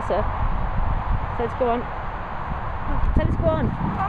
closer. Tell us go on. Tell us go on.